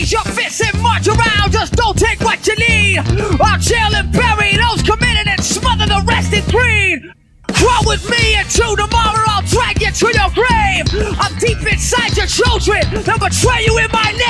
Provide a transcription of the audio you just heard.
raise your fists and march around. Just don't take what you need. I'll chill and bury those committed and smother the rest in green. Crawl with me into tomorrow, I'll drag you to your grave. I'm deep inside your children, they'll betray you in my name.